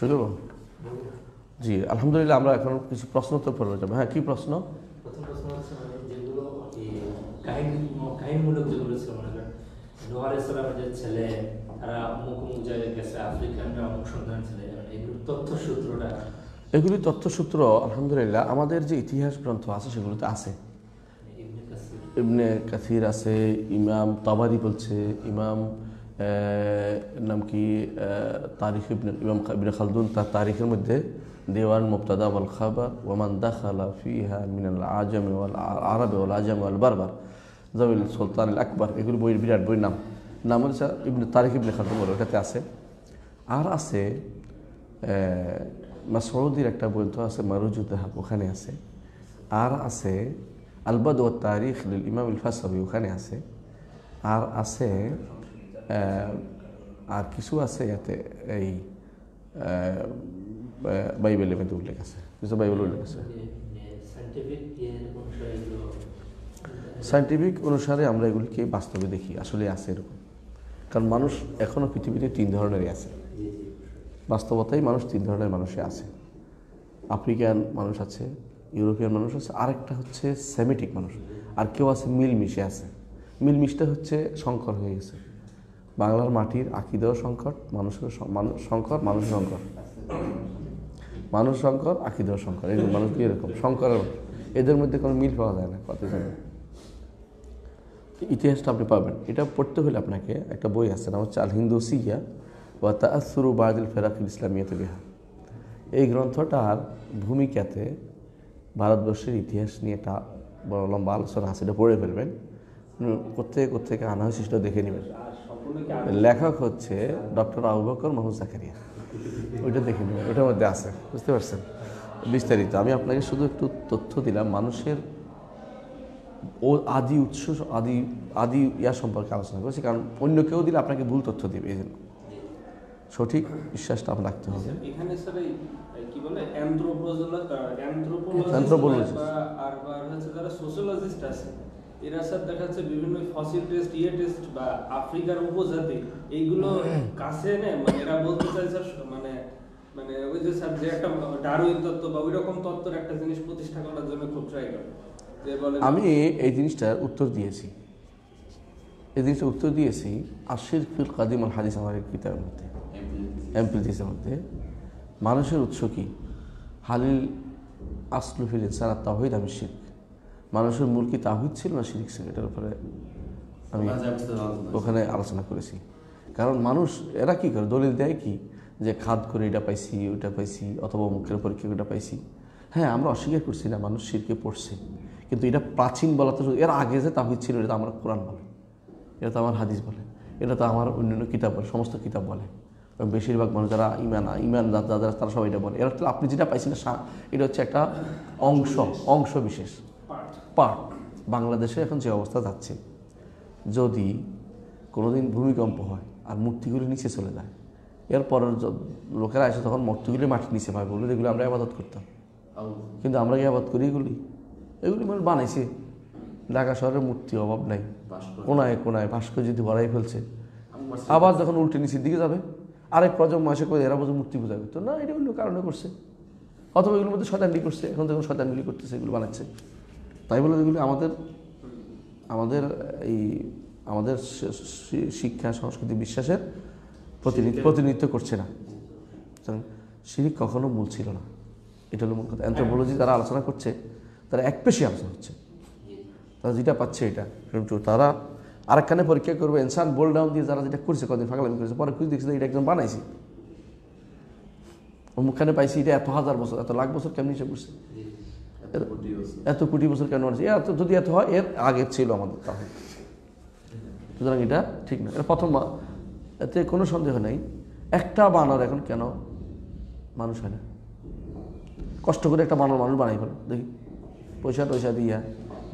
শুরু করব জি আলহামদুলিল্লাহ আমরা এখন কিছু প্রশ্ন তো পড়ে যাব হ্যাঁ কি প্রশ্ন? মানে ছিল মনে তারা গেছে আফ্রিকানরা ছেলে মানে তথ্য সূত্রটা এগুলি তথ্যসূত্র আলহামদুলিল্লাহ আমাদের যে ইতিহাস গ্রন্থ আছে সেগুলোতে আছে। কাসির। ইবনে কাসির আছে ইমাম তাবারি বলছে ইমাম আহ, নাম কি আহ, তারিখ ইবনে ইমাম ইবনে খালদুন তার তারিখের মধ্যে দেওয়ান মুবতাদা ওয়াল খাবার ওয়ামান দাখালা ফিহা মিনাল আজম ওয়াল আরব ওয়াল আজম ওয়াল বারবার জাবিল সুলতান আল আকবর এগুলো বইয়ের বিরাট বইয়ের নাম নাম হচ্ছে ইবনে তারিখ ইবনে খালদুন বলে ওটাতে আছে আর আছে মাসউদির একটা গ্রন্থ আছে মারুজুদ্দাহাব ওখানে আছে আর আছে আলবাদ ও তারিখ লিল ইমাম ইল ফাসাবি ওখানে আছে আর আছে আহ, আর কিছু আছে ইয়াতে এই আহ, বা- বাইবেলের মধ্যে উল্লেখ আছে। কিছু বাইবেল উল্লেখ আছে? সাইন্টিফিক অনুসারে আমরা এগুলিকে বাস্তবে দেখি আসলে আছে এরকম। কারণ মানুষ এখনও পৃথিবীতে তিন ধরনেরই আছে। বাস্তবতাই মানুষ তিন ধরনের মানুষই আছে। আফ্রিকান মানুষ আছে ইউরোপিয়ান মানুষ আছে আরেকটা হচ্ছে সেমেটিক মানুষ। আর কেউ আছে মিলমিশে আছে। মিলমিশটা হচ্ছে সংকর হয়ে গেছে। বাংলার মাটির আকিদেও সংকট, মানুষের স- মানুষ সংকর মানুষ মানুষ সংকর আকিদেও সংকর এরকম মানুষগুলি এরকম? সংকরের এদের মধ্যে কোনো মিল পাওয়া যায় না কত ইতিহাসটা আপনি পাবেন। এটা পড়তে হলে আপনাকে একটা বই আছে, নাম হচ্ছে আল হিন্দু সিয়া ওয়া তাসুরু বাদিল ফেরাকুল ইসলামিয়াত বিহা। এই গ্রন্থটার ভূমিকাতে ভারতবর্ষের ইতিহাস নিয়ে একটা বড় লম্বা আলোচনা আছে, এটা পড়ে ফেলবেন। কোথেকে কোথেকে আনা হয়েছে সেটা দেখে নেবেন। লেখক হচ্ছে ডক্টর আবু বকর মাহমুদ জাকারিয়া। ওইটা দেখে নেবেন ওইটার মধ্যে আছে বুঝতে পারছেন? বিস্তারিত আমি আপনাকে শুধু একটু তথ্য দিলাম মানুষের ও আদি উৎস আদি আদি ইয়া সম্পর্কে আলোচনা করেছি কারণ অন্য কেউ দিলে আপনাকে ভুল তথ্য দিবে এই জন্য। সঠিক বিশ্বাসটা আপনার রাখতে হবে। Anthropologist। আর আর হচ্ছে যারা সোশ্যোলজিস্ট আছে এরা স্যার দেখা যাচ্ছে বিভিন্ন ফসিল টেস্ট ইয়ে টেস্ট বা আফ্রিকার উপজাতি। এইগুলো কাছে এনে মানে এরা বলতে চাই স্যার মানে মানে ওই যে স্যার, যে একটা ডারউইন তত্ত্ব বা ওই রকম তত্ত্বের একটা জিনিস প্রতিষ্ঠা করার জন্য খুব ট্রাই করে। আমি এই জিনিসটার উত্তর দিয়েছি। এই জিনিসটা উত্তর দিয়েছি আশির ফিল কাদিম আল হাদিস আমার কিতাবের মধ্যে। এমপ্লিটিসের মধ্যে। মানুষের উৎস কি? হালিল আসলুফিল ইনসান আর তাহিদ আমি শিখ মানুষের মূল কি তাহিদ ছিল না শিরিক ছিল? এটার উপরে আমি ওখানে আলোচনা করেছি। কারণ মানুষ এরা কি করে? দলিল দেয় কি? যে খাদ করে এটা পাইছি ওইটা পাইছি অথবা মুখের পরীক্ষা এটা পাইছি। হ্যাঁ আমরা অস্বীকার করছি না মানুষ শিরকে পড়ছে। কিন্তু এটা প্রাচীন বলা তো এর আগে যে তাহিদ ছিল এটা তো আমার কোরআন বলে। এটা তো আমার হাদিস বলে। এটা তো আমার অন্যান্য কিতাব বলে সমস্ত কিতাব বলে। এবং বেশিরভাগ মানুষ যারা ইমান ইমান যারা তারা সবাই এটা বলে। এরা তো আপনি যেটা পাইছেন সা- এটা হচ্ছে একটা অংশ অংশ বিশেষ। পার্ট বাংলাদেশে এখন যে অবস্থা যাচ্ছে, যদি কোনোদিন ভূমিকম্প হয় আর মূর্তিগুলি নিচে চলে যায়, এরপরের লোকেরা এসে তখন মূর্তিগুলি মাটির নিচে পায় বলে এগুলো আমরা আবাদত করতাম। কিন্তু আমরা কি আবাদ করি এগুলি? এগুলি মানুষ বানাইছে। ঢাকা শহরের মূর্তি অভাব নাই। কোনায় কোনায় যদি ভরাই ফেলছে, আবার যখন উল্টে নিচের দিকে যাবে, আরেক প্রজন্ম এসে করে এরা বোঝে মূর্তি পূজা করতো। না, এটা কারণে করছে। অথবা এগুলোর মধ্যে শতানলি করছে। এখন যখন শতানগুলি করতেছে, এগুলো বানাচ্ছে। তাই বলে এগুলি আমাদের আমাদের এই আমাদের শিক্ষা সংস্কৃতি বিশ্বাসের প্রতিনিধি প্রতিনিধিত্ব করছে না। সুতরাং শিরিক কখনো মূল ছিল না। এটা হলো মূল কথা। অ্যান্থ্রোপোলজি যারা আলোচনা করছে তারা এক পেশি আলোচনা হচ্ছে তারা যেটা পাচ্ছে এটা। কিন্তু তারা আরেকখানে পরীক্ষা করবে ইনসান বোল ডাউন দিয়ে যারা যেটা করছে কদিন ফাঁকলামি করেছে পরে খুঁজে দেখছে এটা একজন বানাইছে। অমুকখানে পাইছি এটা এত হাজার বছর এত লাখ বছর কেমনি সে করছে? এত কোটি বছর কেন বানাইছে এত যদি এত হয় এর আগে ছিল আমাদের তাহলে সুতরাং এটা ঠিক না। এটা প্রথম এতে কোনো সন্দেহ নেই। একটা বানর এখন কেন মানুষ হয় না? কষ্ট করে একটা বানর মানুষ বানাই ফেলো। দেখি। পয়সা টয়সা দিয়া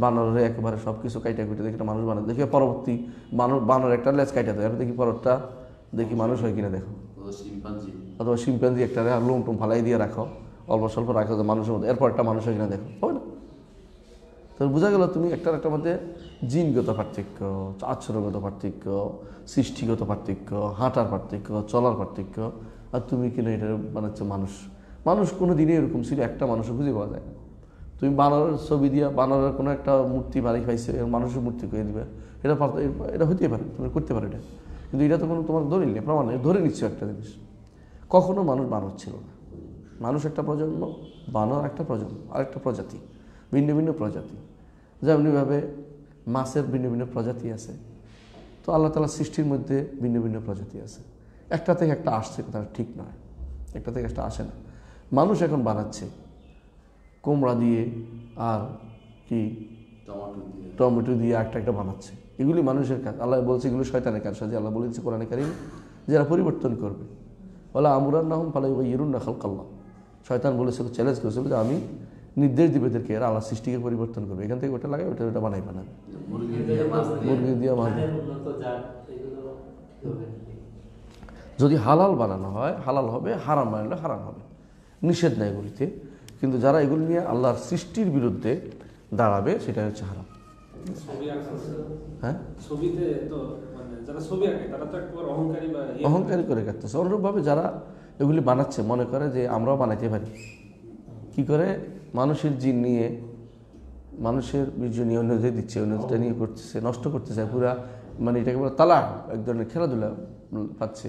বানরের একেবারে সব কিছু কাইটা কুইটা দেখি একটা মানুষ বানায়। দেখি পরবর্তী বানর বানর একটা লেজ কাইটা দেয়। দেখি পরটা দেখি মানুষ হয় কিনা দেখো। অথবা শিম্পাঞ্জি। একটা লোম টোম ফালাই দিয়ে রাখো। অল্প স্বল্প রাখো যে মানুষের মধ্যে। এরপর একটা মানুষ কিনা দেখো, হবে না? তো বোঝা গেল তুমি একটার একটা মধ্যে জিনগত পার্থক্য, আচরণগত পার্থক্য, সৃষ্টিগত পার্থক্য, হাঁটার পার্থক্য, চলার পার্থক্য। আর তুমি কিনা এটা বানাচ্ছ মানুষ। মানুষ কোনো দিনই এরকম ছিল, একটা মানুষও খুঁজে পাওয়া যায় তুমি বানরের ছবি দিয়া, বানরের কোনো একটা মূর্তি বানিয়ে পাইছে মানুষের মূর্তি করে দিবে। এটা এটা হতেই পারে তুমি করতে পারো এটা। কিন্তু এটা তো কোনো তোমার দলিল নেই প্রমাণ ধরে নিচ্ছ একটা জিনিস। কখনো মানুষ বানর ছিল না। মানুষ একটা প্রজন্ম বানর একটা প্রজন্ম আরেকটা প্রজাতি ভিন্ন ভিন্ন প্রজাতি। যেমনিভাবে মাছের ভিন্ন ভিন্ন প্রজাতি আছে তো আল্লাহ তালা সৃষ্টির মধ্যে ভিন্ন ভিন্ন প্রজাতি আছে। একটা থেকে একটা আসছে কথা ঠিক নয় একটা থেকে একটা আসে না। মানুষ এখন বানাচ্ছে কোমড়া দিয়ে আর কি টমেটো দিয়ে। একটা একটা বানাচ্ছে। এগুলি মানুষের কাজ। আল্লাহ বলছে এগুলো শয়তানের কাজ। সাথে আল্লাহ বলেছে কোরআনে কারিম যারা পরিবর্তন করবে। বলে আমরার নাহম ফালাই ইরুন না খালকাল্লাহ। শয়তান বলেছে চ্যালেঞ্জ করেছিল যে আমি নির্দেশ দিবে এদেরকে এরা আল্লাহ সৃষ্টিকে পরিবর্তন করবে। এখান থেকে ওটা লাগাবে ওটা ওটা বানাই বানাবে মুরগি দিয়ে মাছ? যদি হালাল বানানো হয় হালাল হবে হারাম বানালে হারাম হবে। নিষেধ নেয় এগুলিতে। কিন্তু যারা এগুলি নিয়ে আল্লাহর সৃষ্টির বিরুদ্ধে দাঁড়াবে সেটা হচ্ছে হারাম। হ্যাঁ? ছবিতে তো মানে যারা ছবি আঁকে তারা তো একবার অহংকারী বা ইয়ে- অহংকারী করে কাটতেছে। অনুরূপভাবে যারা এগুলি বানাচ্ছে, মনে করে যে আমরাও বানাইতে পারি। কি করে? মানুষের জিন নিয়ে, মানুষের বীর্য নিয়ে অন্যদের দিচ্ছে অন্যদের নিয়ে করতেছে, নষ্ট করতেছে, পুরা মানে এটাকে বলে তালা, এক ধরনের খেলাধুলা পাচ্ছে।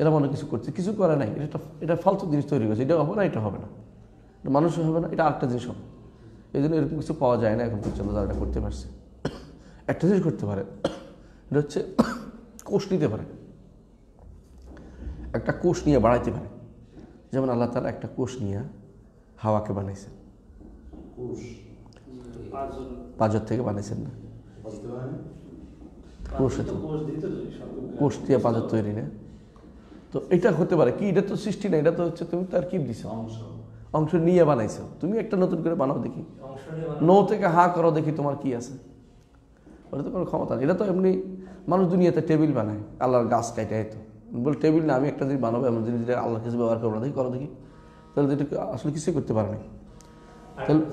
এরা মনে কিছু করছে, কিছু করে নাই, এটা এটা ফালতু জিনিস তৈরি করছে, এটা হবে না, এটা হবে না। মানুষও হবে না, এটা আরেকটা জিনিস হবে। এই জন্য এরকম কিছু পাওয়া যায় না, এখন পর্যন্ত যারা এটা করতে পারছে। একটা জিনিস করতে পারে, এটা হচ্ছে কোষ নিতে পারে। একটা কোষ নিয়ে বাড়াইতে পারে। যেমন আল্লাহ তালা একটা কোষ নিয়ে হাওয়াকে বানাইছেন। পাজর থেকে বানাইছেন না। কোষ তো কোষ দিয়ে পাজর তৈরি না। তো এটা হতে পারে। কি এটা তো সৃষ্টি না এটা তো হচ্ছে তুমি তার কি দিছো? অংশ। নিয়ে বানাইছো। তুমি একটা নতুন করে বানাও দেখি। নৌ থেকে হা করো দেখি তোমার কি আছে। ওটা তো কোনো ক্ষমতা নেই। এটা তো এমনি মানুষ দুনিয়াতে টেবিল বানায় আল্লাহর গাছ কাটে তো। বল টেবিল না আমি একটা জিনিস বানাবো এমন জিনিস যেটা আল্লাহ কিছু ব্যবহার করব না দেখি করো দেখি। তাহলে যেটা আসলে কিছুই করতে পারে না তাহলে-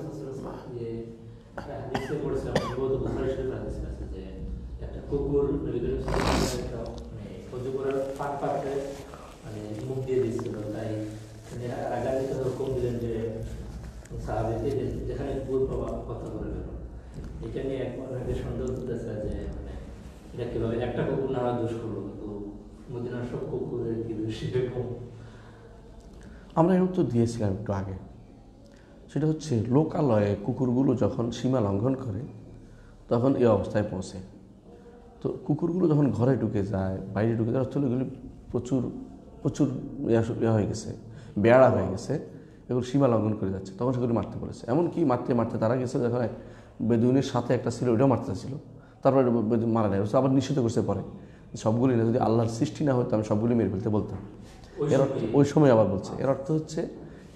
যে যেখানে কথা গেল। এটা নিয়ে এক অনেকে সন্দেহ করতেছে যে মানে এটা কীভাবে একটা কুকুর না হয় আমরা এর উত্তর দিয়েছিলাম একটু আগে। সেটা হচ্ছে, লোকালয়ে কুকুরগুলো যখন সীমা লঙ্ঘন করে, তখন এই অবস্থায় পৌঁছে। তো কুকুরগুলো যখন ঘরে ঢুকে যায়, বাইরে ঢুকে যায় এগুলি প্রচুর প্রচুর ইয়া- হয়ে গেছে বেড়া হয়ে গেছে, এগুলো সীমা লঙ্ঘন করে যাচ্ছে, তখন সেগুলি মারতে বলেছে। এমনকি মারতে মারতে তারা গেছে যখন এক বেদুইনের সাথে একটা ছিল, ওইটাও মারতে ছিল তারপরে মারা নেয় আবার নিষিদ্ধ করতে পরে। সবগুলি না যদি আল্লাহর সৃষ্টি না হতো আমি সবগুলি মেরে ফেলতে বলতাম। এর অর্থ ওই সময় আবার বলছে এর অর্থ হচ্ছে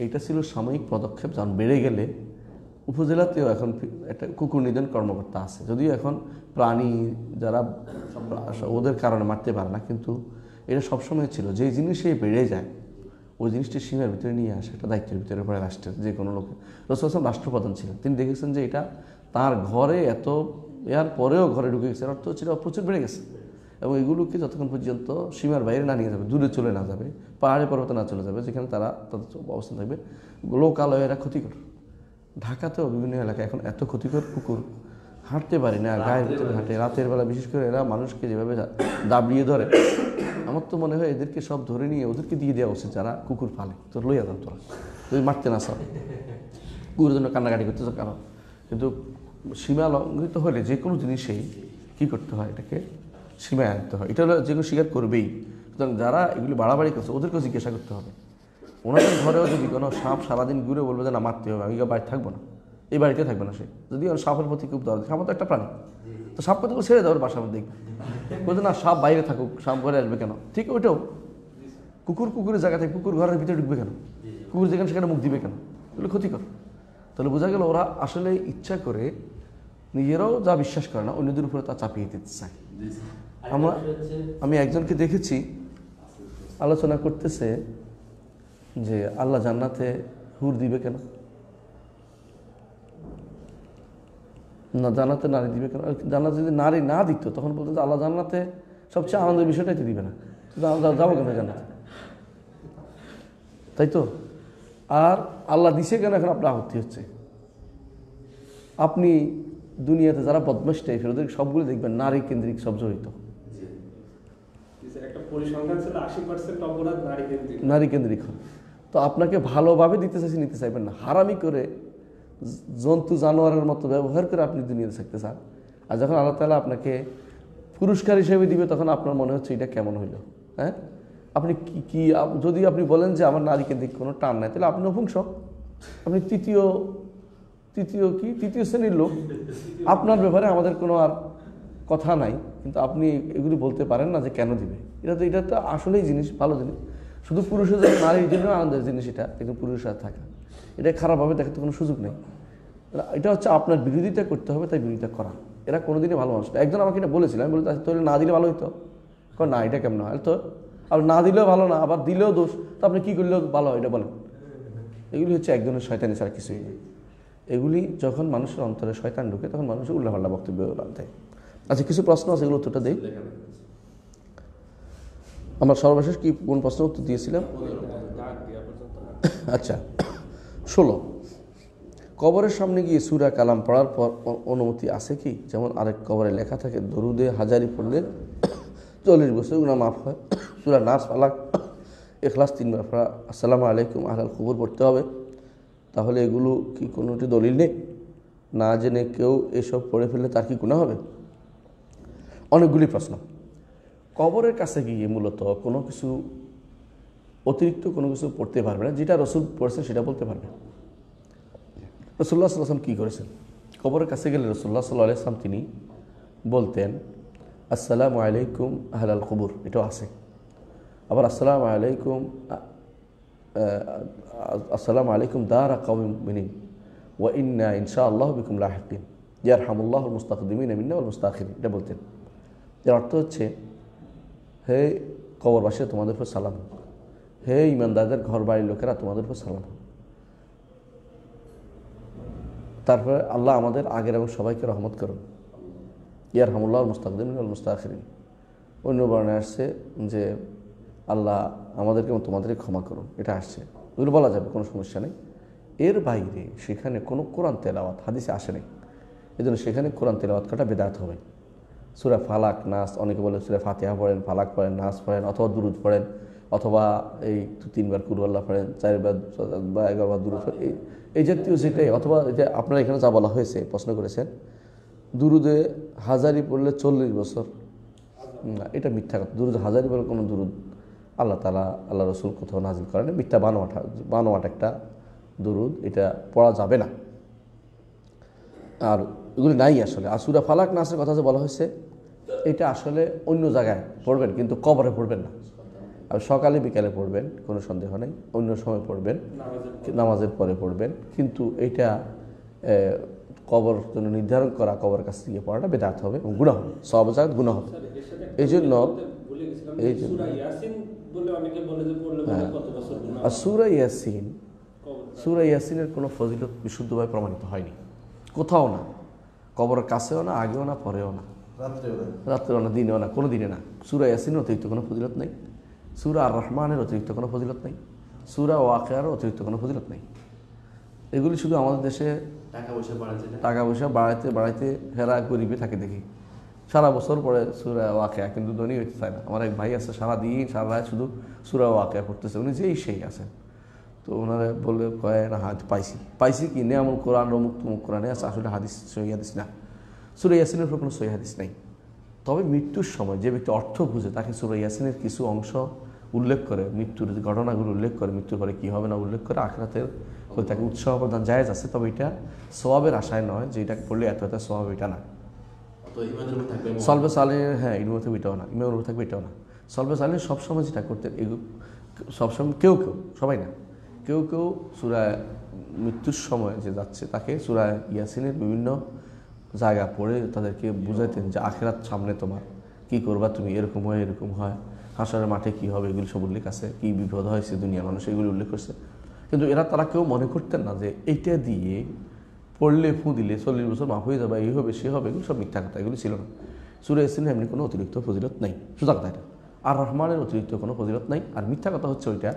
এটা ছিল সাময়িক পদক্ষেপ যখন বেড়ে গেলে উপজেলাতেও এখন একটা কুকুর নিধন কর্মকর্তা আছে। যদিও এখন প্রাণী যারা ওদের কারণে মারতে পারে না কিন্তু এটা সবসময় ছিল। যে জিনিসে বেড়ে যায় ওই জিনিসটি সীমার ভিতরে নিয়ে আসে একটা দায়িত্বের ভিতরে পড়ে রাষ্ট্রের যে কোনো লোকে। রসুল আসলাম রাষ্ট্রপ্রধান ছিলেন। তিনি দেখেছেন যে এটা তার ঘরে এত এর পরেও ঘরে ঢুকে গেছে। এর অর্থ হচ্ছে এটা প্রচুর বেড়ে গেছে। এবং এগুলোকে যতক্ষণ পর্যন্ত সীমার বাইরে না নিয়ে যাবে দূরে চলে না যাবে পাহাড়ে পর্বতে না চলে যাবে যেখানে তারা তাদের অবস্থান থাকবে লোকালয়ে এরা ক্ষতিকর। ঢাকাতেও বিভিন্ন এলাকায় এখন এত ক্ষতিকর কুকুর হাঁটতে পারি না গায়ের ভিতরে হাঁটে রাতের বেলা বিশেষ করে এরা মানুষকে যেভাবে দাবিয়ে ধরে আমার তো মনে হয় এদেরকে সব ধরে নিয়ে ওদেরকে দিয়ে দেওয়া উচিত যারা কুকুর পালে। তোর লইয়া দাও তোরা তুই মারতে না সব কুকুরের জন্য কান্নাকাটি করতেছ কারণ কিন্তু সীমা লঙ্ঘিত হলে যে কোনো জিনিসেই কী করতে হয় এটাকে সীমায় আনতে হয়। এটা হলো যেগুলো স্বীকার করবেই। সুতরাং যারা এগুলি বাড়াবাড়ি করছে, ওদেরকেও জিজ্ঞাসা করতে হবে। ওনাদের ঘরেও যদি কোনো সাপ সারাদিন ঘুরে বলবে যে, না, মারতে হবে, আমি বাড়ি থাকব না। এই বাড়িতে থাকবে না সে। যদি ওর সাপের প্রতি খুব দরদ। সাপ তো একটা প্রাণী। তো সাপ কথা ছেড়ে দেওয়ার বাসার মধ্যে? বলতে না, সাপ বাইরে থাকুক, সাপ ঘরে আসবে কেন? ঠিক ওইটাও। কুকুর কুকুরের জায়গা থেকে কুকুর ঘরের ভিতরে ঢুকবে কেন? কুকুর যেখানে সেখানে মুখ দিবে কেন? এগুলো ক্ষতিকর। তাহলে বোঝা গেল ওরা আসলে ইচ্ছা করে নিজেরাও যা বিশ্বাস করে না, অন্যদের উপরে তা চাপিয়ে দিতে চায়। আমরা আমি একজনকে দেখেছি আলোচনা করতেছে যে আল্লাহ জান্নাতে হুর দিবে কেন? না জান্নাতে নারী দিবে কেন? জান্নাতে যদি নারী না দিত তখন বলতো যে আল্লাহ জান্নাতে সবচেয়ে আনন্দের বিষয়টাই তো দিবে না। যাব কেন জান্নাতে? তাই তো? আর আল্লাহ দিছে কেন এখন আপনার আপত্তি হচ্ছে? আপনি দুনিয়াতে যারা বদমাস টাইপের ওদের সবগুলো দেখবেন নারী কেন্দ্রিক সব জড়িত। নারী কেন্দ্রিক। তো আপনাকে ভালোভাবে দিতে চাইছে, নিতে চাইবেন না। হারামি করে জন্তু, জানোয়ারের মতো ব্যবহার করে আপনি দুনিয়াতে থাকতে চান। আর যখন আল্লাহ তালা আপনাকে পুরস্কার হিসেবে দিবে, তখন আপনার মনে হচ্ছে এটা কেমন হইল হ্যাঁ? আপনি কি কি যদি আপনি বলেন যে আমার নারী কেন্দ্রিক কোনো টান নাই, তাহলে আপনি নপুংস আপনি তৃতীয় তৃতীয় কি? তৃতীয় শ্রেণির লোক। আপনার ব্যাপারে আমাদের কোনো আর কথা নাই। কিন্তু আপনি এগুলি বলতে পারেন না যে কেন দিবে। এটা তো এটা তো আসলেই জিনিস, ভালো জিনিস। শুধু পুরুষের জন্য নারীর জন্য আনন্দের জিনিস এটা, কিন্তু পুরুষের সাথে থাকা এটা খারাপভাবে দেখাতে কোনো সুযোগ নেই। এটা হচ্ছে আপনার বিরোধিতা করতে হবে, তাই বিরোধিতা করা। এরা কোনোদিনই ভালো মানুষ একজন আমাকে এটা বলেছিল, আমি বলতে তাহলে না দিলে ভালো হতো কারণ না, এটা কেমন হয়? তো আর না দিলেও ভালো না, আবার দিলেও দোষ। তো আপনি কী করলেও ভালো হয়, এটা বলেন। এগুলি হচ্ছে একজনের শয়তানি ছাড়া কিছুই নেই। এগুলি যখন মানুষের অন্তরে শয়তান ঢুকে, তখন মানুষের উল্লাপাল্লা বক্তব্য দেয়। আচ্ছা কিছু প্রশ্ন আছে এগুলো উত্তরটা দিই। আমরা সর্বশেষ কি কোন প্রশ্ন উত্তর দিয়েছিলাম? আচ্ছা ষোলো। কবরের সামনে গিয়ে সুরা কালাম পড়ার পর অনুমতি আছে কি? যেমন আরেক কবরে লেখা থাকে দরুদে হাজারি পড়লে চল্লিশ বছর গুণা মাফ হয়। সুরা নাস ফালাক এখলাস তিনবার পড়া আসসালামু আলাইকুম আহলাল খবর পড়তে হবে। তাহলে এগুলো কি কোনোটি দলিল নেই? না জেনে কেউ এসব পড়ে ফেললে তার কি গুণা হবে? অনেকগুলি প্রশ্ন। কবরের কাছে গিয়ে মূলত কোনো কিছু অতিরিক্ত কোনো কিছু পড়তে পারবে না, যেটা রসুল পড়েছেন সেটা বলতে পারবে। রসুল্লাহ সাল্লাম কী করেছেন? কবরের কাছে গেলে রসুল্লাহ সাল্লাহ আসলাম তিনি বলতেন, আসসালামু আলাইকুম আহলাল কবুর এটাও আছে। আবার, আসসালামু আলাইকুম আসসালামু আলাইকুম দারা কওমি মিনিন ওয়া ইন্না ইনশা আল্লাহ বিকুম লাহিকিন ইয়ারহামুল্লাহ মুস্তাকদিমিন মিন্না ওয়াল মুস্তাখিরিন এটা বলতেন। এর অর্থ হচ্ছে, হে কবরবাসী, তোমাদের উপর সালাম। হে ইমানদারদের ঘর বাড়ির লোকেরা, তোমাদের উপর সালাম। তারপরে আল্লাহ আমাদের আগের এবং সবাইকে রহমত করুন। ইয়ার হামুল্লাহ মুস্তাকদিন মুস্তাখিরিন। অন্য বর্ণে আসছে যে, আল্লাহ আমাদেরকে এবং তোমাদেরকে ক্ষমা করুন। এটা আসছে। ওগুলো বলা যাবে, কোনো সমস্যা নেই। এর বাইরে সেখানে কোনো কোরআন তেলাওয়াত, হাদিসে আসে নেই। এই জন্য সেখানে কোরআন তেলাওয়াত কাটা বেদাত হবে। সুরা ফালাক, নাস, অনেকে বলে সুরা ফাতিহা পড়েন, ফালাক পড়েন, নাস পড়েন, অথবা দুরুদ পড়েন, অথবা এই তিনবার কুরুয়াল্লাহ পড়েন, চারবার, বা এগারোবার দুরুদ এই এই জাতীয় যেটাই, অথবা এটা আপনারা এখানে যা বলা হয়েছে, প্রশ্ন করেছেন, দুরুদে হাজারি পড়লে চল্লিশ বছর। না, এটা মিথ্যা কথা। দুরুদ হাজারি পড়লে কোনো দুরুদ আল্লাহ তালা আল্লাহ রসুল কোথাও নাজিল করেন মিথ্যা বানোয়াট বানোয়াট একটা দুরুদ, এটা পড়া যাবে না। আর এগুলি নাই আসলে। আর সুরা ফালাক, নাসের কথা যে বলা হয়েছে এটা আসলে অন্য জায়গায় পড়বেন কিন্তু কবরে পড়বেন না। আর সকালে বিকালে পড়বেন কোনো সন্দেহ নেই। অন্য সময় পড়বেন নামাজের পরে পড়বেন। কিন্তু এইটা এ, কবর জন্য নির্ধারণ করা কবর কাছ থেকে পড়াটা বেদাত হবে এবং গুণা হবে। সব জায়গায় গুণা হবে। এই জন্য এই জন্য- হ্যাঁ। আর সুরা ইয়াসিন কবর সুরা ইয়াসিনের কোনো ফজিলত বিশুদ্ধভাবে প্রমাণিত হয়নি। কোথাও না। কবরের কাছেও না আগেও না পরেও না। রাত্রেও না দিনেও না কোনো দিনে না। সুরা ইয়াসিনের অতিরিক্ত কোনো ফজিলত নেই। সুরা আর রহমানের অতিরিক্ত কোনো ফজিলত নেই। সুরা ওয়াকেয়ারও অতিরিক্ত কোনো ফজিলত নেই। এগুলি শুধু আমাদের দেশে টাকা পয়সা না। টাকা পয়সা বাড়াইতে বাড়াইতে হেরা গরিবে থাকে দেখি। সারা বছর পরে সুরা ওয়াকেয়া কিন্তু ধনী হইতে চায় না। আমার এক ভাই আছে সারা দিন সারা রাত শুধু সুরা ওয়াকেয়া পড়তেছে। উনি যেই সেই আছে তো ওনারা বললে কয় না হাত পাইছি। পাইছি কি? নেয়ামুল কোরআন রমুক তুমুক কোরআনে আছে আসলে হাদিস সহি হাদিস না। সুরা ইয়াসিনের উপর কোনো সহি হাদিস নেই। তবে মৃত্যুর সময় যে ব্যক্তি অর্থ বুঝে তাকে সুরা ইয়াসিনের কিছু অংশ উল্লেখ করে মৃত্যুর ঘটনাগুলো উল্লেখ করে মৃত্যুর পরে কী হবে না উল্লেখ করে আখরাতের প্রতি তাকে উৎসাহ প্রদান জায়েজ আছে তবে এটা সোয়াবের আশায় নয় যে এটা পড়লে এত এত সোয়াব এটা না। সলবে সালিনের হ্যাঁ ইমামের থাকবে এটাও না উপর থাকবে এটাও না। সলবে সালিন সবসময় যেটা করতেন সবসময় কেউ কেউ সবাই না কেউ কেউ সুরায় মৃত্যুর সময় যে যাচ্ছে তাকে সুরায় ইয়াসিনের বিভিন্ন জায়গা পড়ে তাদেরকে বুঝাইতেন যে আখেরাত সামনে তোমার। কি করবা তুমি? এরকম হয় এরকম হয়। হাসরের মাঠে কি হবে? এগুলি সব উল্লেখ আছে। কি বিপদ হয়েছে দুনিয়ার মানুষ? এগুলি উল্লেখ করছে। কিন্তু এরা তারা কেউ মনে করতেন না যে এইটা দিয়ে পড়লে ফু দিলে চল্লিশ বছর মাফ হয়ে যাবে, এই হবে, সে হবে, এগুলো সব মিথ্যা কথা, এগুলি ছিল না। সুরে ইসলিম এমনি কোনো অতিরিক্ত ফজিলত নেই। সোজা কথা এটা। আর রহমানের অতিরিক্ত কোনো ফজিলত নাই। আর মিথ্যা কথা হচ্ছে ওইটা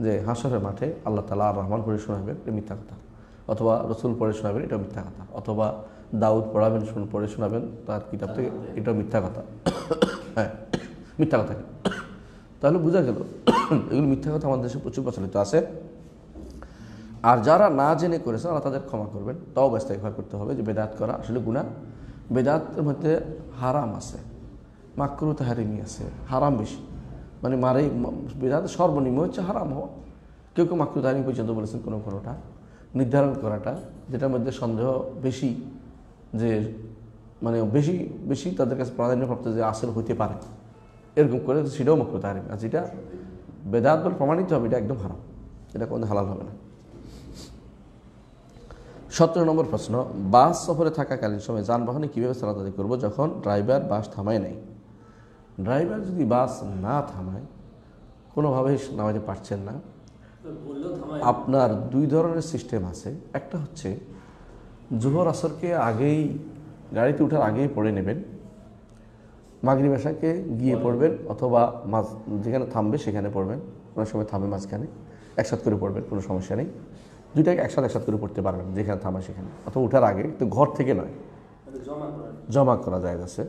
যে হাসরের মাঠে আল্লাহ তালা আর রহমান পড়ে শোনাবেন, এটা মিথ্যা কথা। অথবা রসুল পড়ে শোনাবেন এটা মিথ্যা কথা। অথবা দাউদ পড়াবেন, শুন, পড়ে শোনাবেন, তার কিতাব থেকে এটা মিথ্যা কথা। হ্যাঁ মিথ্যা কথা। তাহলে বোঝা গেল, এগুলো মিথ্যা কথা আমাদের দেশে প্রচুর প্রচলিত আছে। আর যারা না জেনে করেছে আল্লাহ তাদের ক্ষমা করবেন। তাও ব্যস্ত একবার করতে হবে যে বেদাত করা আসলে গুণা বেদাতের মধ্যে হারাম আছে, মাকরু তাহারিমি আছে, হারাম বেশি। মানে মারে, বেদাত সর্বনিম্ন হচ্ছে হারাম হওয়া। কেউ কেউ মাকরু তাহারিমি পর্যন্ত বলেছেন কোনো কোনোটা। নির্ধারণ করাটা, যেটার মধ্যে সন্দেহ বেশি। যে মানে বেশি বেশি তাদের কাছে প্রাধান্যপ্রাপ্ত যে আসল হইতে পারে। এরকম করে সেটাও মাকরু তাহারিমি। আর যেটা বেদাত বলে প্রমাণিত হবে এটা একদম হারাম। এটা কোনো হালাল হবে না। সতেরো নম্বর প্রশ্ন বাস সফরে থাকাকালীন সময় যানবাহনে কীভাবে আদায় করব যখন ড্রাইভার বাস থামায় নাই? ড্রাইভার যদি বাস না থামায় কোনোভাবেই নামাতে পারছেন না। আপনার দুই ধরনের সিস্টেম আছে। একটা হচ্ছে জোহর আসরকে আগেই গাড়িতে ওঠার আগেই পড়ে নেবেন। মাগরিব আশাকে গিয়ে পড়বেন অথবা মাঝ যেখানে থামবে সেখানে পড়বেন। অনেক সময় থামবে মাঝখানে। একসাথে করে পড়বেন কোনো সমস্যা নেই। দুইটাকে একসাথে একসাথে করে পড়তে পারবেন যেখানে থামে সেখানে। অথবা উঠার আগে তো ঘর থেকে নয়। জমা জমা করা যায় আছে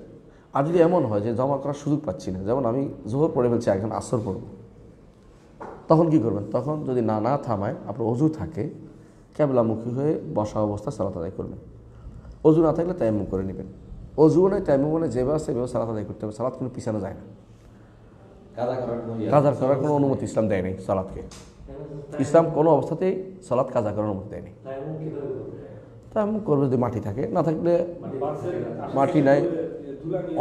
আর যদি এমন হয় যে জমা করার সুযোগ পাচ্ছি না যেমন আমি জোহর পড়ে ফেলছি এখন আসর পড়ব তখন কি করবেন? তখন যদি না না থামায় আপনার অজু থাকে ক্যাবলামুখী হয়ে বসা অবস্থা সালাত আদায় করবেন। অজু না থাকলে তাইমুম করে নেবেন। অজুও নয় তাইমুম নয় যেভাবে আছে সেভাবে সালাত আদায় করতে হবে। সালাত কোনো পিছানো যায় না। কাদা করার কোনো কাজার করার কোনো অনুমতি ইসলাম দেয় নাই সালাদকে ইসলাম কোনো অবস্থাতেই সালাদ কাজা করার অনুমতি দেয়নি তাইমুম করবে যদি মাটি থাকে না থাকলে মাটি নাই।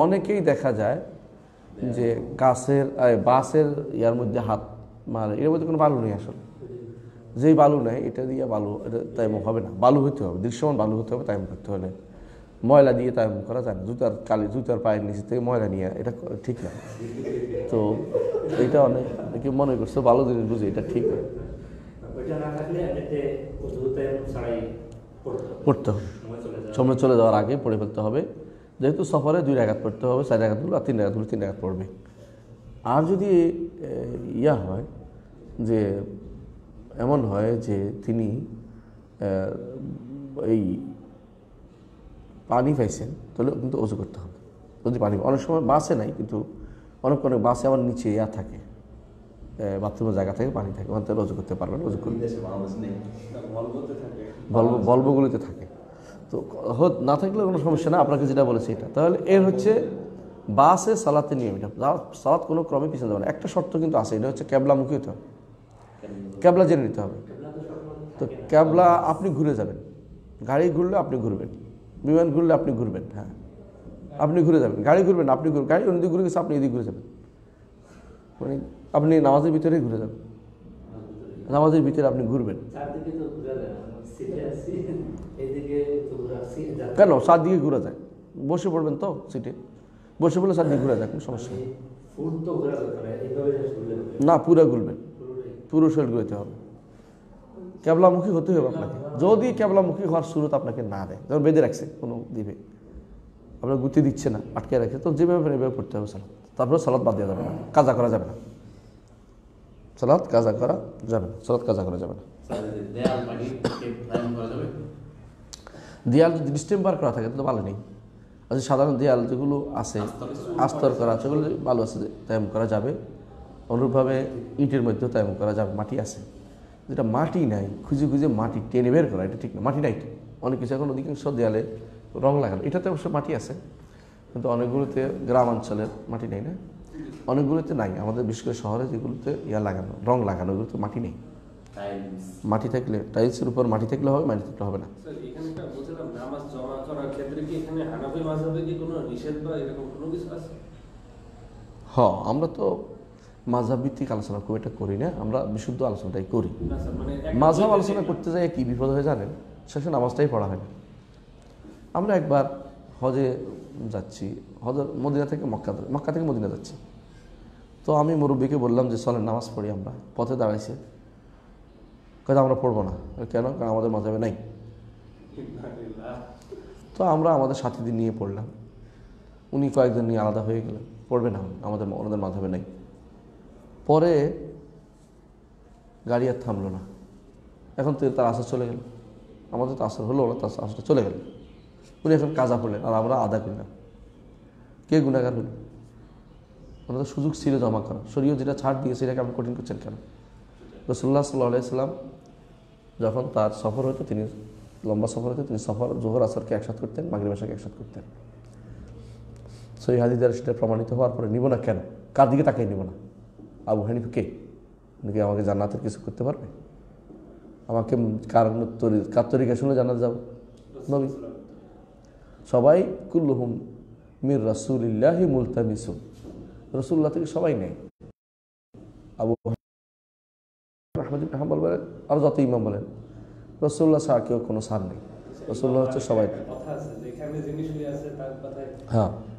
অনেকেই দেখা যায় যে গাছের বাসের ইয়ার মধ্যে হাত মারে। এর মধ্যে কোনো বালু নেই আসলে। যেই বালু নেয় এটা দিয়ে বালু এটা তাইম হবে না। বালু হতে হবে দৃশ্যমান বালু হতে হবে তাইম করতে হলে। ময়লা দিয়ে তাইম করা যায় না। জুতার কালি জুতার পায়ের নিচে থেকে ময়লা নিয়ে এটা ঠিক না। তো এটা অনেক অনেকে মনে করছে ভালো জিনিস বুঝে এটা ঠিক না। পড়তে হবে। সময় চলে যাওয়ার আগে। পড়ে ফেলতে হবে। যেহেতু সফরে দুই রাগাত পড়তে হবে চার রাগাতগুলো আর তিন রাগাতগুলো তিন রাগাত পড়বে। আর যদি ইয়া হয় যে এমন হয় যে তিনি এই পানি পাইছেন তাহলে কিন্তু অজু করতে হবে। যদি পানি অনেক সময় বাসে নাই কিন্তু অনেক অনেক বাসে আমার নিচে ইয়া থাকে বাথরুমের জায়গা থাকে পানি থাকে ওখান থেকে অজু করতে পারবেন অজু বাংলাদেশ নেই থাকে। বল্ব বল্বগুলিতে থাকে। তো না থাকলে কোনো সমস্যা না আপনাকে যেটা বলেছে এটা। তাহলে এর হচ্ছে বাসে সালাতে নিয়ম এটা সালাত কোনো ক্রমে পিছনে যাবে না। একটা শর্ত কিন্তু আছে এটা হচ্ছে ক্যাবলামুখী হতে হবে। ক্যাবলা জেনে নিতে হবে। তো ক্যাবলা আপনি ঘুরে যাবেন। গাড়ি ঘুরলে আপনি ঘুরবেন। বিমান ঘুরলে আপনি ঘুরবেন হ্যাঁ। আপনি ঘুরে যাবেন। গাড়ি ঘুরবেন আপনি ঘুরবেন। গাড়ি অন্যদিকে ঘুরে গেছে আপনি এদিকে ঘুরে যাবেন। মানে আপনি নামাজের ভিতরেই ঘুরে যাবেন। নামাজের ভিতরে আপনি ঘুরবেন। কেন? চারদিকে ঘুরে যায়। বসে পড়বেন তো সিটে বসে পড়লে চারদিকে ঘুরে যায় কোনো সমস্যা। না পুরো ঘুরবেন। পুরো শরীর ঘুরতে হবে। ক্যাবলামুখী হতে হবে আপনাকে। যদি ক্যাবলামুখী হওয়ার শুরুতে আপনাকে না দেয় যেমন বেঁধে রাখছে কোনো দিবে আপনার গুতি দিচ্ছে না, আটকে রাখছে তো যেভাবে এভাবে পড়তে হবে সালাদ তারপরে সালাদ বাদ দেওয়া যাবে না, কাজা করা যাবে না। সালাদ কাজা করা যাবে না সালাদ কাজা করা যাবে না। দেয়াল যদি ডিস্টেম্বার করা থাকে, তাহলে ভালো নেই। আচ্ছা সাধারণ দেয়াল যেগুলো আছে, আস্তর করা আছে ভালো আছে তায়াম করা যাবে অনুরূপভাবে ইটের মধ্যেও তায়াম করা যাবে মাটি আছে। যেটা মাটি নাই খুঁজে খুঁজে মাটি টেনে বের করা এটা ঠিক না। মাটি নাই তো। অনেক কিছু এখন অধিকাংশ দেয়ালে রং লাগানো। এটাতে অবশ্য মাটি আছে কিন্তু অনেকগুলোতে গ্রাম অঞ্চলের মাটি নেই না? অনেকগুলোতে নাই। আমাদের বিশেষ করে শহরে যেগুলোতে ইয়া লাগানো রং লাগানো ওগুলোতে মাটি নেই। মাটি থাকলে টাইলসের উপর মাটি থাকলে হবে মাটি থাকলে হবে না। স্যার এখানে একটা বলছিলাম নামাজ জমা করার ক্ষেত্রে কি এখানে হানাফি মাযহাবে কি কোনো নিষেধ বা এরকম কোনো কিছু আছে? হ আমরা তো মাঝাব ভিত্তিক আলোচনা খুব একটা করি না আমরা বিশুদ্ধ আলোচনাটাই করি। মানে মাঝাব আলোচনা করতে যাই কি বিপদ হয়ে জানেন? শেষে নামাজটাই পড়া হয় না। আমরা একবার হজে যাচ্ছি হজের মদিনা থেকে মক্কা মক্কা থেকে মদিনা যাচ্ছি। তো আমি মুরব্বীকে বললাম যে চলেন নামাজ পড়ি আমরা পথে দাঁড়াইছে। কথা আমরা পড়ব না। কেন? কারণ আমাদের মাঝাবে নাই। তো আমরা আমাদের সাথীদের নিয়ে পড়লাম। উনি কয়েকজন নিয়ে আলাদা হয়ে গেলেন। পড়বে না আমাদের ওনাদের মাধ্যমে নেই। পরে গাড়ি আর থামলো না। এখন তো তার আসর চলে গেল। আমাদের তো আসর হলো না তার আসরটা চলে গেল। উনি এখন কাজা করলেন, আর আমরা আদা করলাম কে গুণাগার হলো? ওনাদের সুযোগ ছিল জমা করা শরীয় যেটা ছাড় দিয়ে সেটাকে আপনি কঠিন করছেন কেন? রসুল্লাহ সাল্লাহ সাল্লাম যখন তার সফর হতো, তিনি লম্বা সফর হতো, তিনি সফর, জোহর, আসরকে একসাথ করতেন মাগরিব আসাকে একসাথ করতেন। সই হাদিদার সেটা প্রমাণিত হওয়ার পরে নিব না কেন? কার দিকে তাকাই নিব না? আবু হানিফ কে? উনি কি আমাকে জান্নাতের কিছু করতে পারবে? আমাকে কার তরি- কার তরিকা শুনে জান্নাত যাব। নবী। সবাই কুল্লুহুম মির রাসুলিল্লাহি মুলতামিসুন। রসুল্লাহ থেকে সবাই নেই আবু আহমদ হাম্বল বলেন আর যত ইমাম বলেন। রসুল্লাহ ছাড়া কেউ কোনো সার নেই। রসুল্লাহ হচ্ছে সবাই হ্যাঁ।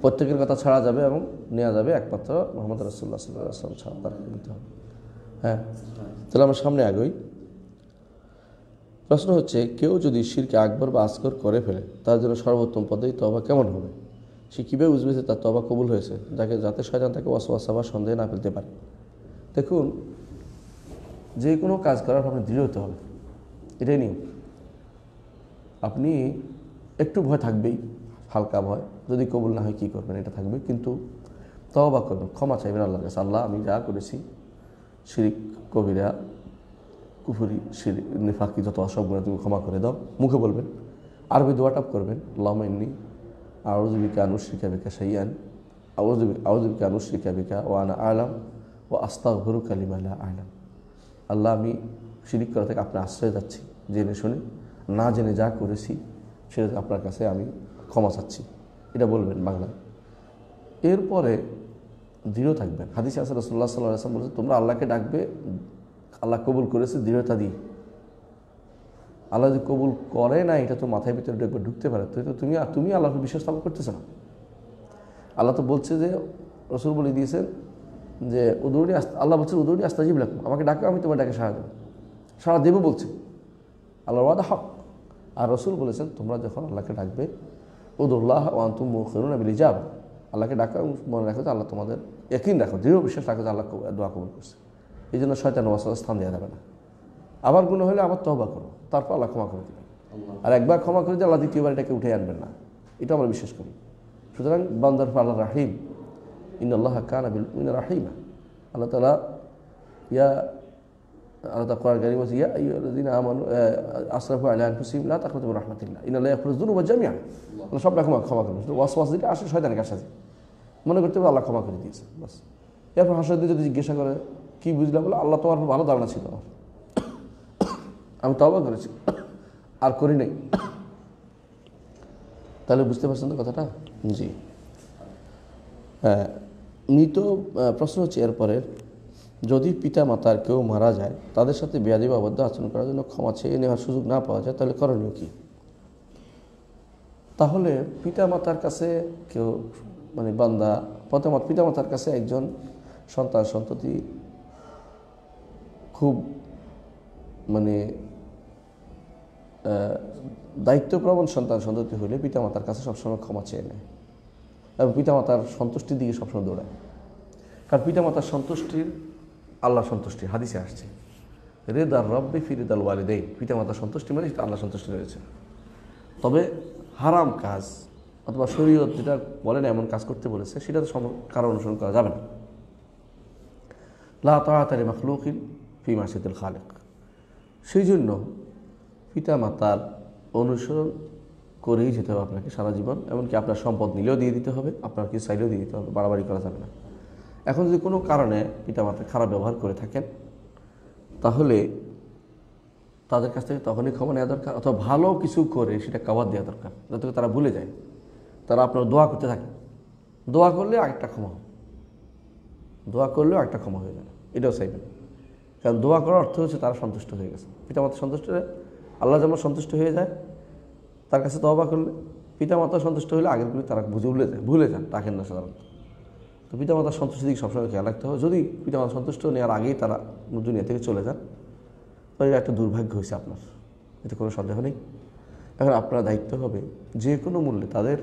প্রত্যেকের কথা ছাড়া যাবে এবং নেওয়া যাবে একমাত্র মোহাম্মদ রসুল্লাহ সাল্লাম ছাড়া তার নিতে হবে। হ্যাঁ তাহলে আমার সামনে আগে প্রশ্ন হচ্ছে, কেউ যদি শিরকে আকবর বা আসগর করে ফেলে, তার জন্য সর্বোত্তম পদ্ধতি তবা কেমন হবে? সে কীভাবে বুঝবে যে তার তবা কবুল হয়েছে? যাকে, যাতে শয়তান তাকে ওয়াসওয়াসা বা সন্দেহ না ফেলতে পারে। দেখুন, যে কোনো কাজ করার আপনি দৃঢ় হতে হবে। এটাই নিয়ম। আপনি একটু ভয় থাকবেই, হালকা ভয়। যদি কবুল না হয় কী করবেন? এটা থাকবে। কিন্তু তওবা করবেন, ক্ষমা চাইবেন আল্লাহর কাছে। আল্লাহ, আমি যা করেছি, শিরিক, কবিরা, কুফুরি, শিরি, নিফাকি যত অসবগুলো তুমি ক্ষমা করে দাও। মুখে বলবেন, আরবি দোয়াটাপ করবেন লমাইনি আউজবিকা আনুশ্রিকা বিকা সাইয়ান আউজবিকা আনুশ্রিকা বিকা ও আনা আলাম ও আস্তা ভরু কালিমালা আলাম। আল্লাহ, আমি শিরিক করা থেকে আপনার আশ্রয় যাচ্ছি, জেনে শুনে। না জেনে যা করেছি, সেটা আপনার কাছে আমি ক্ষমা চাচ্ছি। এটা বলবেন বাংলায়। এরপরে দৃঢ় থাকবেন। হাদিস আসর রসুল্লাহ সাল্লাহ আসলাম বলেছে, তোমরা আল্লাহকে ডাকবে, আল্লাহ কবুল করেছে, দৃঢ়তা দিয়ে। আল্লাহ যদি কবুল করে না, এটা তো মাথায় ভিতরে একবার ঢুকতে পারে। তো তুমি তুমি আল্লাহকে বিশ্বাস স্থাপন করতেছ না। আল্লাহ তো বলছে যে, রসুল বলে দিয়েছেন যে উদৌড়ি আল্লাহ বলছে উদৌড়ি আস্তাজিব রাখুন আমাকে ডাকো, আমি তোমার ডাকে সারা দেবো। সারা দেবো বলছে। আল্লাহ ওয়াদা হক। আর রসুল বলেছেন, তোমরা যখন আল্লাহকে ডাকবে উদুল্লাহ ওয়ান্তুম মুখরুন আবিল যাব আল্লাহকে ডাকা মনে রাখো যে আল্লাহ তোমাদের একদিন রাখো, দৃঢ় বিশ্বাস রাখো যে আল্লাহ দোয়া কবুল করছে। এই জন্য শয়তান ওয়াসার স্থান দেওয়া যাবে না। আবার গুণ হলে আবার তহবা করো, তারপর আল্লাহ ক্ষমা করে দেবে আর একবার ক্ষমা করে দিয়ে আল্লাহ দ্বিতীয়বার এটাকে উঠে আনবেন না। এটা আমরা বিশ্বাস করি। সুতরাং বান্দার পর আল্লাহ রাহিম ইন আল্লাহ কান আবিল ইন রাহিমা। আল্লাহ তালা ইয়া আল্লাহ ইয়া আইয়ুহাল্লাযীনা আমানু আসরাফু আলা আনফুসিহিম লা তাকনাতু রাহমাতিল্লাহ ইন্নাল্লাহা ইয়াগফিরুয যুনুবা জামিআ আল্লাহ সব ক্ষমা ক্ষমা করবেন শুধু ওয়াসওয়াস দিলে আসে শয়তানের কাছে মনে করতে আল্লাহ ক্ষমা করে দিয়েছে বাস এরপর যদি জিজ্ঞাসা করে কি বুঝলাম বলে আল্লাহ তোমার ভালো ধারণা ছিল আমার আমি তবা করেছি আর করি নাই তাহলে বুঝতে পারছেন তো কথাটা জি হ্যাঁ মৃত প্রশ্ন হচ্ছে এরপরে যদি পিতা মাতার কেউ মারা যায়, তাদের সাথে বেয়াদি বা অবদ্ধ আচরণ করার জন্য ক্ষমা চেয়ে নেওয়ার সুযোগ না পাওয়া যায়, তাহলে করণীয় কী? তাহলে পিতা মাতার কাছে কেউ মানে বান্দা, প্রথমত পিতা মাতার কাছে একজন সন্তান, সন্ততি খুব মানে দায়িত্বপ্রবণ সন্তান, সন্ততি হলে পিতামাতার কাছে সবসময় ক্ষমা চেয়ে নেয় এবং পিতামাতার সন্তুষ্টির দিকে সবসময় দৌড়ায়। কারণ পিতামাতার সন্তুষ্টির আল্লাহ সন্তুষ্টি, হাদিসে আসছে। রেদার রব্বে ফিরিদাল ওয়ালিদেই পিতামাতার সন্তুষ্টি মানে আল্লাহ সন্তুষ্টি রয়েছে। তবে হারাম কাজ অথবা শরীয়ত যেটা বলে না, এমন কাজ করতে বলেছে, সেটা তো কারও অনুসরণ করা যাবে না। লা তাড়াতাড়ি মখলুকিন ফি মাসিদুল খালেক। সেই জন্য পিতা মাতার অনুসরণ করেই যেতে হবে আপনাকে সারা জীবন, এমনকি আপনার সম্পদ নিলেও দিয়ে দিতে হবে, আপনার কিছু চাইলেও দিয়ে দিতে হবে, বাড়াবাড়ি করা যাবে না। এখন যদি কোনো কারণে পিতা মাতা খারাপ ব্যবহার করে থাকেন, তাহলে তাদের কাছ থেকে তখনই ক্ষমা নেওয়া দরকার অথবা ভালো কিছু করে সেটা কভার দেওয়া দরকার, যাতে তারা ভুলে যায়। তারা আপনার দোয়া করতে থাকে। দোয়া করলে আরেকটা ক্ষমা হবে। দোয়া করলেও একটা ক্ষমা হয়ে যাবে। এটাও চাইবেন কারণ দোয়া করার অর্থ হচ্ছে তারা সন্তুষ্ট হয়ে গেছে। পিতামাতা সন্তুষ্ট হয়ে, আল্লাহ যেমন সন্তুষ্ট হয়ে যায়, তার কাছে তবা করলে পিতামাতা সন্তুষ্ট হলে আগেরগুলি তারা বুঝে ভুলে যায়, ভুলে যান ডাকেন না সাধারণত। তো পিতামাতার সন্তুষ্টির দিকে সবসময় খেয়াল রাখতে হবে। যদি পিতামাতা সন্তুষ্ট নেওয়ার আগেই তারা দুনিয়া থেকে চলে যান, তাহলে একটা দুর্ভাগ্য হয়েছে আপনার। এতে কোনো সন্দেহ নেই। এখন আপনার দায়িত্ব হবে যে কোনো মূল্যে তাদের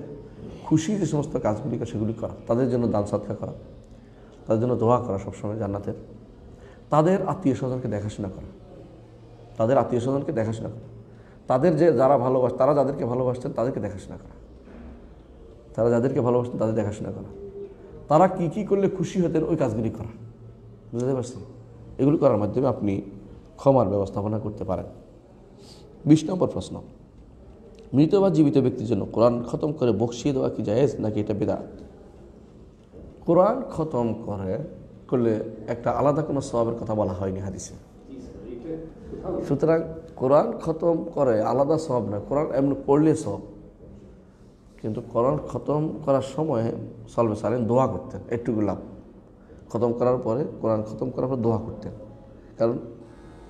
খুশি যে সমস্ত কাজগুলি সেগুলি করা, তাদের জন্য দান সৎকার করা, তাদের জন্য দোয়া করা সবসময় জান্নাতের। তাদের আত্মীয় স্বজনকে দেখাশোনা করা, তাদের আত্মীয় স্বজনকে দেখাশোনা করা, তাদের যে যারা ভালোবাস, তারা যাদেরকে ভালোবাসতেন তাদেরকে দেখাশোনা করা, তারা যাদেরকে ভালোবাসতেন তাদের দেখাশোনা করা। তারা কি কি করলে খুশি হতেন ওই কাজগুলি করা। বুঝতে পারছি এগুলি করার মাধ্যমে আপনি ক্ষমার ব্যবস্থাপনা করতে পারেন। বিশ নম্বর প্রশ্ন। মৃত বা জীবিত ব্যক্তির জন্য কোরআন খতম করে বকশিয়ে দেওয়া কি জায়েজ নাকি এটা বেদাত? কোরআন খতম করে করলে একটা আলাদা কোনো সবাবের কথা বলা হয়নি হাদিসে। সুতরাং কোরআন খতম করে আলাদা সব না, কোরআন এমন পড়লে সব কিন্তু কোরআন খতম করার সময় সলবে সালেন দোয়া করতেন, একটুকু লাভ। খতম করার পরে কোরআন খতম করার পর দোয়া করতেন। কারণ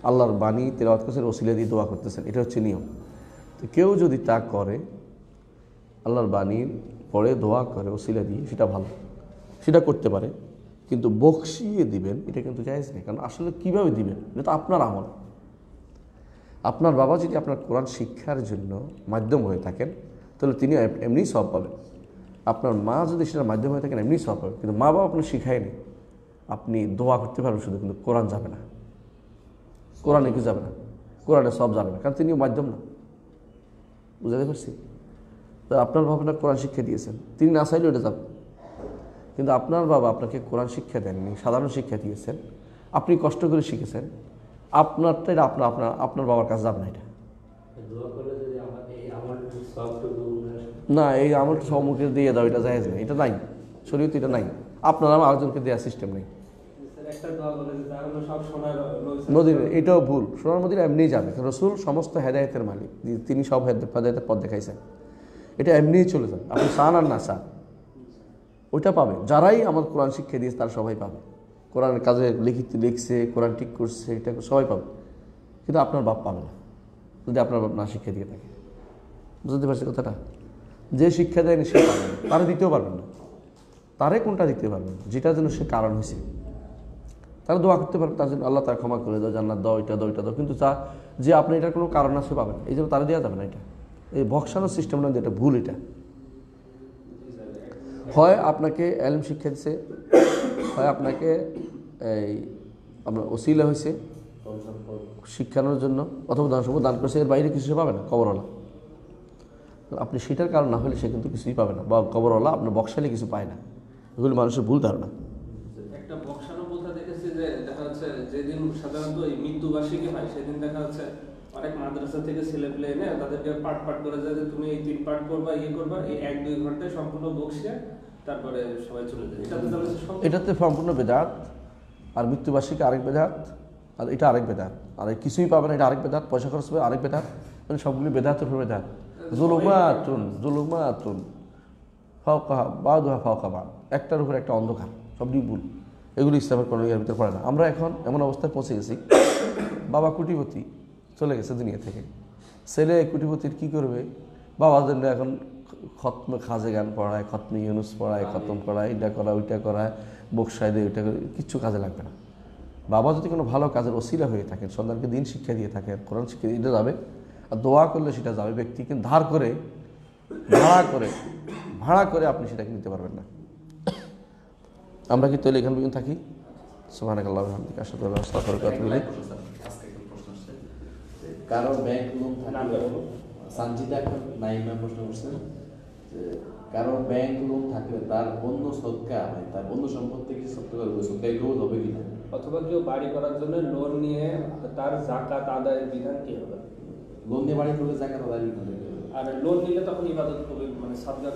আল্লাহর বাণী তেলাওয়াত করছেন ওসিলা দিয়ে দোয়া করতেছেন, এটা হচ্ছে নিয়ম। তো কেউ যদি তা করে, আল্লাহর বাণীর পরে দোয়া করে, ওসিলা দিয়ে, সেটা ভালো। সেটা করতে পারে, কিন্তু বকশিয়ে দিবেন, এটা কিন্তু জায়েজ নেই। কারণ আসলে কীভাবে দিবেন? এটা তো আপনার আমল। আপনার বাবা যদি আপনার কোরআন শিক্ষার জন্য মাধ্যম হয়ে থাকেন তাহলে তিনি এম- এমনিই সব পাবেন। আপনার মা যদি সেটার মাধ্যম থাকেন, এমনিই সব পাবেন। কিন্তু মা বাবা আপনার শিখায়নি। আপনি দোয়া করতে পারবেন শুধু, কিন্তু কোরআন যাবে না। কোরআনে কি যাবে না। কোরআনে সব যাবে না। কারণ তিনিও মাধ্যম না। বুঝাতে পারছি? তো আপনার বাবা আপনার কোরআন শিক্ষা দিয়েছেন। তিনি না চাইলেও এটা যাবে। কিন্তু আপনার বাবা আপনাকে কোরআন শিক্ষা দেননি, সাধারণ শিক্ষা দিয়েছেন। আপনি কষ্ট করে শিখেছেন। আপনারটা এটা আপনার আপনার আপনার বাবার কাছে যাবে না এটা। না এই আমার সম্মুখে দিয়ে দাও এটা জায়েজ নেই এটা নাই শরীয়তে এটা নাই। আপনার নাম আরেকজনকে দেওয়ার সিস্টেম নেই। মদিনা এটাও ভুল। সোনার মদিনা এমনিই যাবে। রসুল সমস্ত হেদায়তের মালিক তিনি সব হেদ- হেদায়েতের পথ দেখাইছেন। এটা এমনিই চলে যাবে। আপনি চান আর না চান ওইটা পাবে। যারাই আমার কোরআন শিক্ষা দিয়েছে তারা সবাই পাবে। কোরআনের কাজে লিখিত লিখছে কোরআন ঠিক করছে এটা সবাই পাবে। কিন্তু আপনার বাপ পাবে না। যদি আপনার বাপ না শিক্ষা দিয়ে থাকে। বুঝতে পারছি কথাটা? যে শিক্ষা দেয়নি সে পাবে তারা দিতেও পারবেন না। তারে কোনটা দিতে পারবেন যেটার জন্য সে কারণ হয়েছে। তারা দোয়া করতে পারবে, তার জন্য আল্লাহ তার ক্ষমা করে দাও, জান্নাত দাও, এটা দাও এটা দাও। কিন্তু তা, যে আপনি এটার কোনো কারণ আছে পাবেন এই জন্য তারা দেওয়া যাবে না এটা। এই ভক্সানোর সিস্টেম না এটা ভুল এটা। হয় আপনাকে এলম শিক্ষা দিছে, হয় আপনাকে এই আপনার ওসিলা হয়েছে শিক্ষানোর জন্য অথবা দান সম্পদ দান করছে এর বাইরে কিছু সে পাবে না কবরওয়ালা। আপনি সেটার কারণ না হলে সে কিন্তু কিছুই পাবে না বা কবরওয়ালা আপনার বক্সালে কিছু পায় না। এগুলো মানুষের ভুল ধারণা। একটা বক্সানো প্রথা দেখেছি যে দেখা যাচ্ছে যেদিন সাধারণত এই মৃত্যুবার্ষিকী হয় সেদিন দেখা যাচ্ছে অনেক মাদ্রাসা থেকে ছেলে পেলে এনে তাদেরকে পাঠ পাঠ করে যায় যে তুমি এই তিন পাঠ করবা ইয়ে করবা এই এক দুই ঘন্টায় সম্পূর্ণ বক্সিয়ে তারপরে সবাই চলে যায়? এটাতে সম্পূর্ণ বেদাত আর মৃত্যুবার্ষিকী আরেক বেদাত। আর এটা আরেক বেদাত। আর কিছুই পাবে না, এটা আরেক বেদাত, পয়সা খরচ হবে, আরেক বেদাত। মানে সবগুলি বেদাতের উপর বেদাত। জুলুমাতুন জুলুমাতুন। ফাওকা বাদুহা ফাওকা বাদ একটার উপর একটা অন্ধকার, সবই ভুল। এগুলো ইসলামের ইয়ের ভিতরে পড়ে না। আমরা এখন এমন অবস্থায় পৌঁছে গেছি, বাবা কুটিপতি চলে গেছে দুনিয়া থেকে। ছেলে কুটিপতির কি করবে? বাবার জন্য এখন খতম খাজে গান পড়ায়, খতমে ইউনুস পড়ায়, খতম করায়, এটা করা ওইটা করায় বকসায় দেয়, ওইটা করে কিচ্ছু কাজে লাগবে না। বাবা যদি কোনো ভালো কাজের অসিলা হয়ে থাকেন সন্তানকে দিন শিক্ষা দিয়ে থাকেন কোরআন শিক্ষা দিয়ে যাবে আর দোয়া করলে সেটা যাবে ব্যক্তি কিন্তু ধার করে ভাড়া করে ভাড়া করে আপনি সেটাকে নিতে পারবেন না। আমরা কি তাহলে এখান পর্যন্ত থাকি? সোহানাক আল্লাহ হামদিক আসাদুল্লাহ আস্তাগফিরুকা ওয়া আতুবু ইলাইক। আজকে একটা প্রশ্ন আসছে। যে কারও ব্যাংক লোন থাকলে সানজিদা এখন নাইমা প্রশ্ন করছেন কারও ব্যাংক লোন থাকলে তার অন্য সদকা মানে তার অন্য করবে সদকা গ্রহণ হবে কিনা? অথবা কেউ বাড়ি করার জন্য লোন নিয়ে তার জাকাত আদায়ের বিধান কি হবে? লোন দিয়ে বাড়ি করলে জায়গা আদায় করবে আর লোন নিলে তখন ইবাদত কবুল মানে সাদগা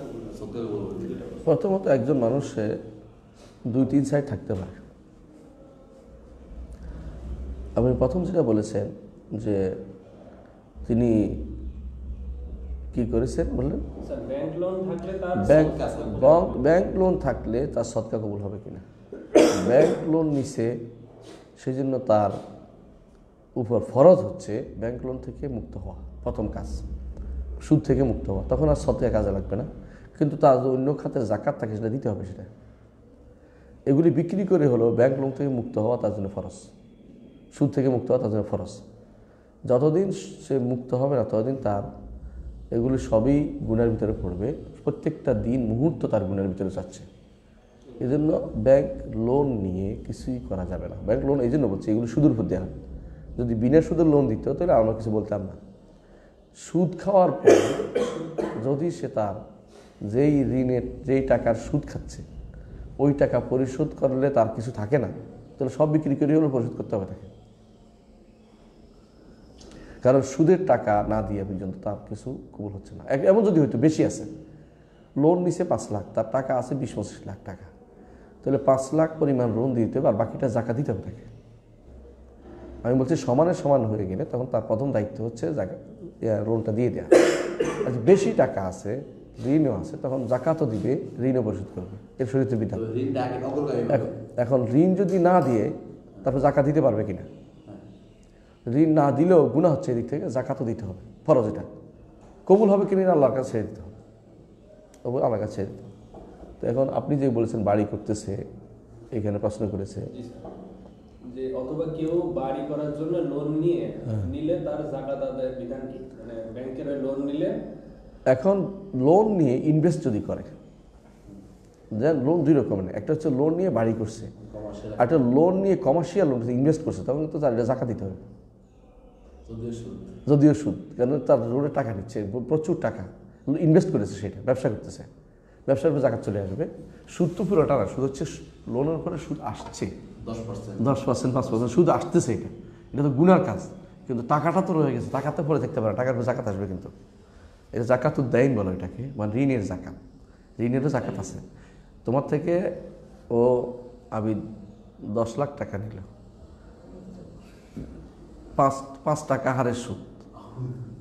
প্রথমত একজন মানুষে দুই তিন সাইড থাকতে পারে। আপনি প্রথম যেটা বলেছেন যে তিনি কি করেছেন বললেন? স্যার ব্যাংক লোন থাকলে তার ব্যাংক সৎকা, সৎকা। ব্যাংক ব্যাংক লোন থাকলে তার সৎকা কবুল হবে কিনা? ব্যাংক লোন নিছে, সেজন্য তার উপর ফরজ হচ্ছে ব্যাংক লোন থেকে মুক্ত হওয়া, প্রথম কাজ। সুদ থেকে মুক্ত হওয়া। তখন আর সৎকা কাজে লাগবে না। কিন্তু তার অন্য খাতের জাকাত থাকে, সেটা দিতে হবে সেটা। এগুলি বিক্রি করে হলো ব্যাংক লোন থেকে মুক্ত হওয়া তার জন্য ফরজ। সুদ থেকে মুক্ত হওয়া তার জন্য ফরজ। যতদিন সে মুক্ত হবে না, ততদিন তার এগুলি সবই গুণের ভিতরে পড়বে। প্রত্যেকটা দিন, মুহূর্ত তার গুণের ভিতরে যাচ্ছে। এই জন্য ব্যাংক লোন নিয়ে কিছুই করা যাবে না। ব্যাংক লোন এই জন্য বলছে, এগুলো সুদের উপর দেওয়া হয় যদি বিনা সুদের লোন দিত, তাহলে আমরা কিছু বলতাম না। সুদ খাওয়ার পর যদি সে তার যেই ঋণের, যেই টাকার সুদ খাচ্ছে, ওই টাকা পরিশোধ করলে তার কিছু থাকে না, তাহলে সব বিক্রি করে হলেও পরিশোধ করতে হবে তাকে। কারণ সুদের টাকা না দিয়ে পর্যন্ত তার কিছু কবুল হচ্ছে না। এমন যদি হয়তো বেশি আছে। লোন নিছে পাঁচ লাখ, তার টাকা আছে বিশ পঁচিশ লাখ টাকা। তাহলে পাঁচ লাখ পরিমাণ লোন দিতে হবে আর বাকিটা জাকা দিতে হবে তাকে। আমি বলছি সমানে সমান হয়ে গেলে তখন তার প্রথম দায়িত্ব হচ্ছে জাকা- লোনটা দিয়ে দেওয়া আর বেশি টাকা আছে ঋণও আছে তখন জাকাতও দিবে ঋণও পরিশোধ করবে। এর শরীরে বিধান। এখন ঋণ যদি না দিয়ে তারপর জাকাত দিতে পারবে কিনা? ঋণ না দিলেও গুণা হচ্ছে এদিক থেকে জাকাতও দিতে হবে। ফরজ এটা। কবুল হবে কিনা আল্লাহর কাছে ছেড়ে দিতে হবে। কবুল আল্লাহর কাছে ছেড়ে দিতে হবে। তো এখন আপনি যে বলেছেন বাড়ি করতেছে এখানে প্রশ্ন করেছে। যে অথবা কেউ বাড়ি করার জন্য লোন নিয়ে নিলে তার জাকাত আদায়ের বিধান কি? মানে ব্যাংকের লোন নিলে? এখন লোন নিয়ে ইনভেস্ট যদি করে যে লোন দুই রকমের। একটা হচ্ছে লোন নিয়ে বাড়ি করছে একটা লোন নিয়ে কমার্শিয়াল লোন ইনভেস্ট করছে তখন তো তার জাকা দিতে হবে। যদিও সুদ। যদিও সুদ কেন তার লোনে টাকা নিচ্ছে প্রচুর টাকা। ইনভেস্ট করেছে সেটা ব্যবসা করতেছে। ব্যবসার উপরে জাকাত চলে আসবে। সুদ তো পুরোটা না সুদ হচ্ছে লোনের উপরে সুদ আসছে। 10% দশ পার্সেন্ট পাঁচ পার্সেন্ট সুদ আসতেছে এটা। এটা তো গুনার কাজ। কিন্তু টাকাটা তো রয়ে গেছে টাকাতে পরে থাকতে পারে না, টাকার উপরে জাকাত আসবে কিন্তু। এটা জাকাত দেয়ন বলো এটাকে মানে ঋণের জাকাত। ঋণেরও জাকাত আছে। তোমার থেকে ও আমি দশ লাখ টাকা নিল। পাঁচ পাঁচ টাকা হারের সুদ।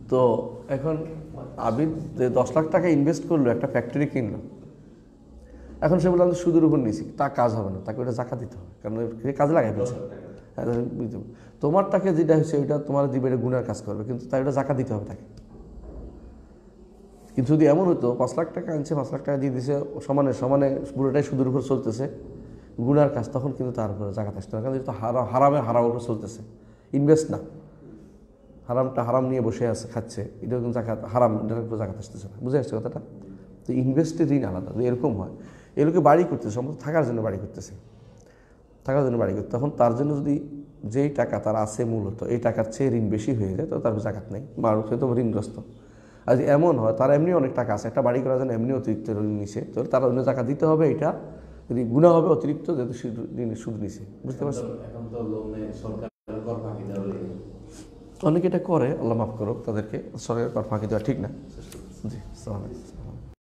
তো এখন আবিদ যে দশ লাখ টাকা ইনভেস্ট করল একটা ফ্যাক্টরি কিনলো। এখন সে বললাম সুদের উপর নিয়েছি তা কাজ হবে না তাকে ওটা জাকা দিতে হবে কারণ কাজে লাগাই ফেলছে হ্যাঁ, বুঝতে পারছি। তোমার টাকা যেটা হচ্ছে ওইটা তোমার দিবে এটা গুণের কাজ করবে কিন্তু তাই ওটা জাকা দিতে হবে তাকে। কিন্তু যদি এমন হতো পাঁচ লাখ টাকা আনছে পাঁচ লাখ টাকা দিয়ে দিছে সমানে সমানে পুরোটাই সুদের উপর চলতেছে গুণার কাজ তখন কিন্তু তার উপরে জাকাত আসতে হবে কারণ হারা হারামে হারাম উপর চলতেছে। ইনভেস্ট না। হারামটা হারাম নিয়ে বসে আছে খাচ্ছে এটা কিন্তু জাকাত হারাম এটার উপর জাকাত আসতেছে না। বুঝে আসছে কথাটা? তো ইনভেস্টের ঋণ আলাদা এরকম হয় এ লোকে বাড়ি করতেছে সম্ভবত থাকার জন্য বাড়ি করতেছে। থাকার জন্য বাড়ি করতে তখন তার জন্য যদি যেই টাকা তার আছে মূলত এই টাকার চেয়ে ঋণ বেশি হয়ে যায় তো তার জাকাত নেই মানুষ তো ঋণগ্রস্ত। আর যদি এমন হয় তার এমনি অনেক টাকা আছে একটা বাড়ি করার জন্য এমনি অতিরিক্ত ঋণ নিছে তো তার অন্য টাকা দিতে হবে এটা যদি গুণা হবে অতিরিক্ত যেহেতু ঋণের সুদ নিছে বুঝতে পারছ অনেকে এটা করে আল্লাহ মাফ করুক তাদেরকে সরকারের কর ফাঁকি দেওয়া ঠিক না। জি সালাম